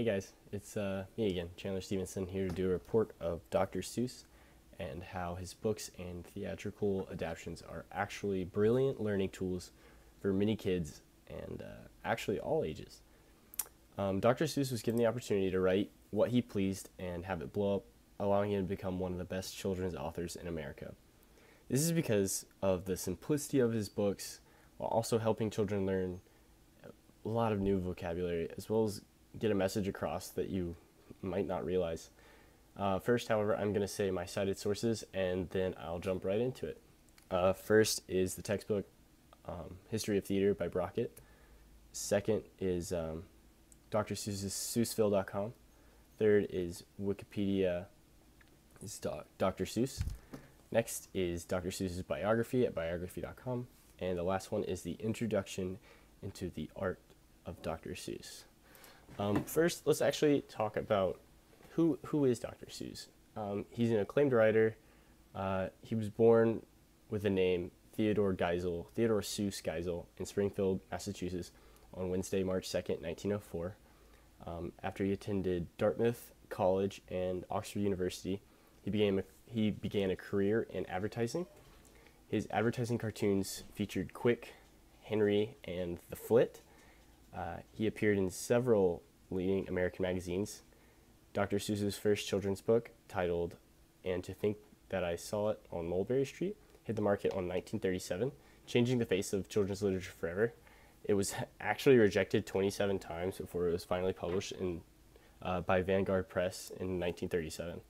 Hey guys, it's uh, me again, Chandler Stephenson, here to do a report of Dr. Seuss and how his books and theatrical adaptations are actually brilliant learning tools for many kids and uh, actually all ages. Um, Dr. Seuss was given the opportunity to write what he pleased and have it blow up, allowing him to become one of the best children's authors in America. This is because of the simplicity of his books while also helping children learn a lot of new vocabulary as well as get a message across that you might not realize. Uh, first, however, I'm going to say my cited sources and then I'll jump right into it. Uh, first is the textbook um, History of Theater by Brockett. Second is um, Dr. Seussville.com. Third is Wikipedia is Dr. Seuss. Next is Dr. Seuss's biography at biography.com. And the last one is the Introduction into the Art of Dr. Seuss. Um, first, let's actually talk about who who is Dr. Seuss. Um, he's an acclaimed writer. Uh, he was born with the name Theodore Geisel, Theodore Seuss Geisel, in Springfield, Massachusetts, on Wednesday, March second, nineteen oh four. Um, after he attended Dartmouth College and Oxford University, he began a, he began a career in advertising. His advertising cartoons featured Quick, Henry, and The Flit. Uh, he appeared in several leading American magazines. Dr. Seuss's first children's book, titled And to Think That I Saw It on Mulberry Street, hit the market on 1937, changing the face of children's literature forever. It was actually rejected 27 times before it was finally published in, uh, by Vanguard Press in 1937.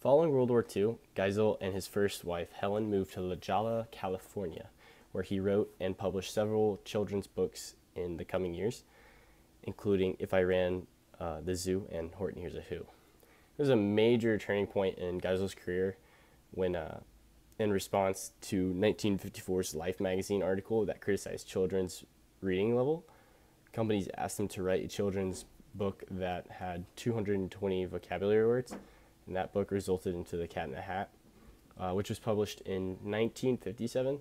Following World War II, Geisel and his first wife, Helen, moved to La Jolla, California, where he wrote and published several children's books in the coming years, including If I Ran uh, the Zoo and Horton Hears a Who. It was a major turning point in Geisel's career when, uh, in response to 1954's Life magazine article that criticized children's reading level, companies asked him to write a children's book that had 220 vocabulary words, and that book resulted into The Cat in the Hat, uh, which was published in 1957,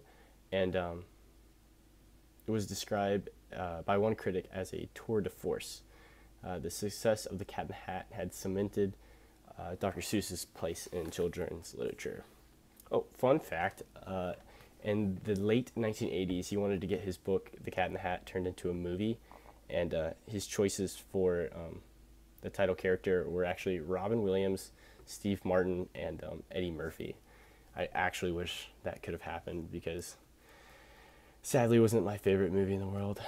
and um, it was described uh, by one critic as a tour de force. Uh, the success of The Cat in the Hat had cemented uh, Dr. Seuss's place in children's literature. Oh, fun fact uh, in the late 1980s, he wanted to get his book, The Cat in the Hat, turned into a movie, and uh, his choices for um, the title character were actually Robin Williams, Steve Martin, and um, Eddie Murphy. I actually wish that could have happened because sadly wasn't my favorite movie in the world.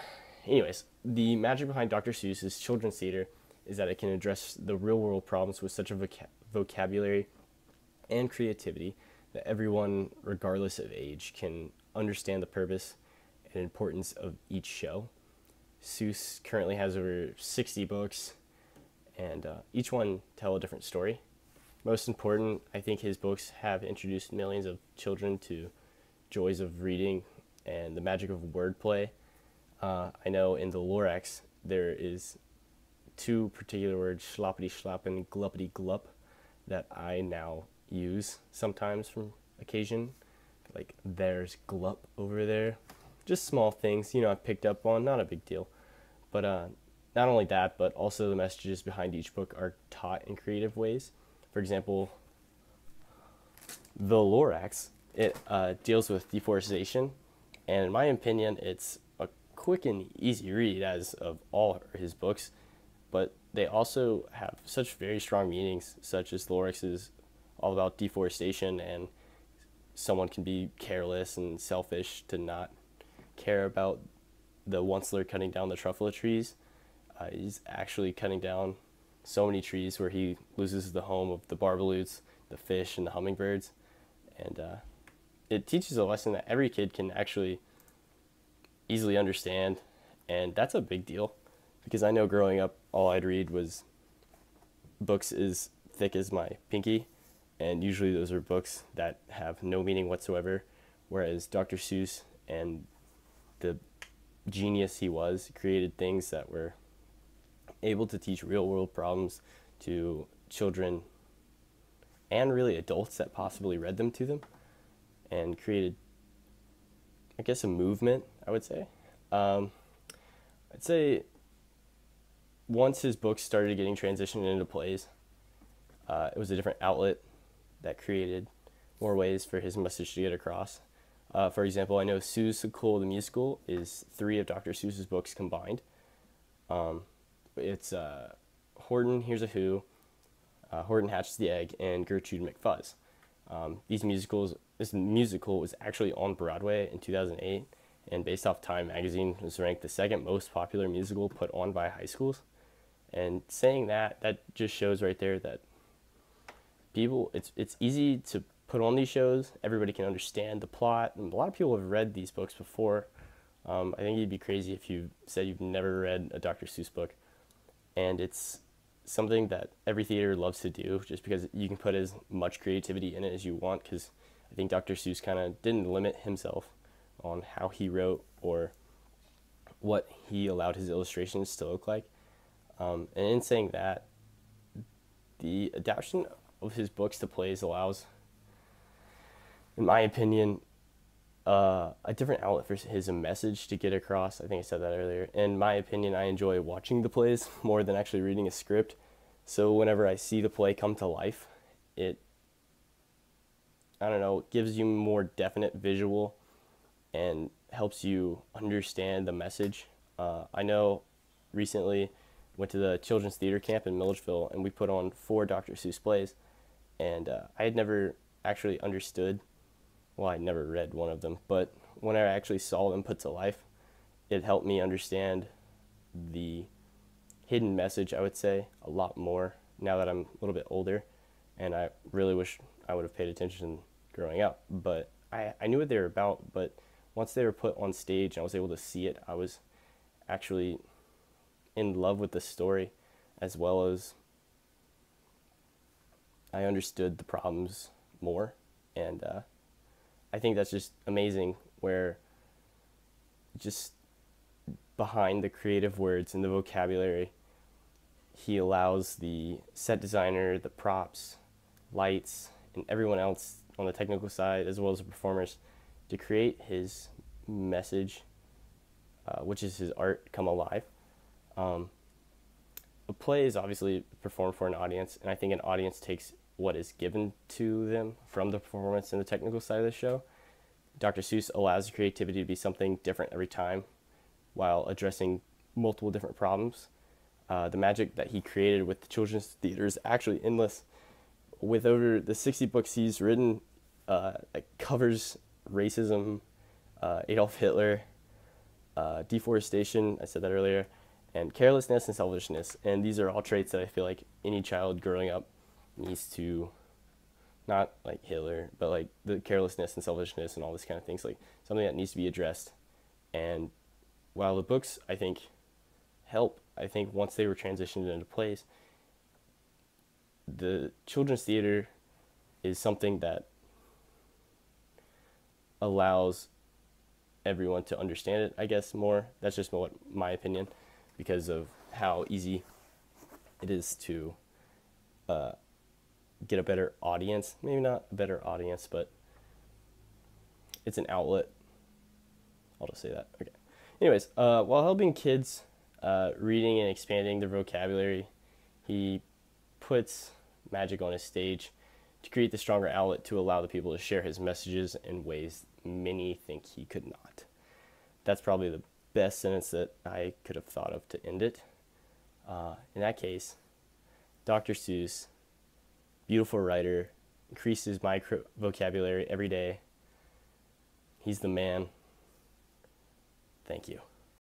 Anyways, the magic behind Dr. Seuss's children's theater is that it can address the real world problems with such a voca- vocabulary and creativity that everyone, regardless of age, can understand the purpose and importance of each show. Seuss currently has over 60 books, and uh, each one tell a different story. Most important, I think his books have introduced millions of children to joys of reading and the magic of wordplay. Uh, I know in the Lorax there is two particular words, schloppity schlop and gluppity glup, that I now use sometimes from occasion. Like there's glup over there. Just small things, you know, I picked up on, not a big deal. But uh, not only that, but also the messages behind each book are taught in creative ways. For example, the Lorax, it uh, deals with deforestation and in my opinion, it's a quick and easy read, as of all his books, but they also have such very strong meanings, such as Lorax is all about deforestation and someone can be careless and selfish to not care about the once they're cutting down the truffula trees. Uh, he's actually cutting down so many trees where he loses the home of the barbaloots, the fish, and the hummingbirds. And uh, it teaches a lesson that every kid can actually easily understand, and that's a big deal because I know growing up, all I'd read was books as thick as my pinky, and usually those are books that have no meaning whatsoever. Whereas Dr. Seuss and the genius he was created things that were able to teach real world problems to children and really adults that possibly read them to them and created I guess a movement, I would say. Um, I'd say once his books started getting transitioned into plays, uh, it was a different outlet that created more ways for his message to get across. Uh, for example, I know Seussical the Musical is three of Dr. Seuss's books combined. Um, it's uh, Horton Hears a Who, uh, Horton Hatches the Egg, and Gertrude McFuzz. Um, these musicals, this musical was actually on Broadway in 2008, and based off Time magazine, was ranked the second most popular musical put on by high schools. And saying that, that just shows right there that people, it's it's easy to put on these shows. Everybody can understand the plot. And a lot of people have read these books before. Um, I think you'd be crazy if you said you've never read a Dr. Seuss book. And it's something that every theater loves to do just because you can put as much creativity in it as you want because I think Dr. Seuss kind of didn't limit himself on how he wrote or what he allowed his illustrations to look like. Um, and in saying that, the adaptation of his books to plays allows in my opinion, uh, a different outlet for his message to get across. I think I said that earlier. In my opinion, I enjoy watching the plays more than actually reading a script. So whenever I see the play come to life, it I don't know, gives you more definite visual and helps you understand the message. Uh, I know recently went to the children's theater camp in Milledgeville and we put on four Dr. Seuss plays, and uh, I had never actually understood well, I never read one of them, but when I actually saw them put to life, it helped me understand the hidden message, I would say, a lot more now that I'm a little bit older. And I really wish I would have paid attention growing up. But I, I knew what they were about, but once they were put on stage and I was able to see it, I was actually in love with the story as well as I understood the problems more. And uh, I think that's just amazing where just behind the creative words and the vocabulary, he allows the set designer, the props, lights, and everyone else on the technical side, as well as the performers, to create his message, uh, which is his art, come alive. Um, a play is obviously performed for an audience, and I think an audience takes what is given to them from the performance and the technical side of the show. Dr. Seuss allows creativity to be something different every time while addressing multiple different problems. Uh, the magic that he created with the children's theater is actually endless. With over the 60 books he's written, uh, it covers racism, uh, Adolf Hitler, uh, deforestation, I said that earlier, and carelessness and selfishness. And these are all traits that I feel like any child growing up needs to not like Hitler, but like the carelessness and selfishness and all this kind of things, like something that needs to be addressed. And while the books, I think, help, I think once they were transitioned into plays, the children's theater is something that allows everyone to understand it, I guess, more. That's just what my opinion, because of how easy it is to uh, get a better audience. Maybe not a better audience, but it's an outlet. I'll just say that. Okay. Anyways, uh, while helping kids uh, reading and expanding their vocabulary, he puts magic on his stage to create the stronger outlet to allow the people to share his messages in ways many think he could not. That's probably the best sentence that I could have thought of to end it. Uh, in that case, Dr. Seuss beautiful writer, increases my vocabulary every day. He's the man. Thank you.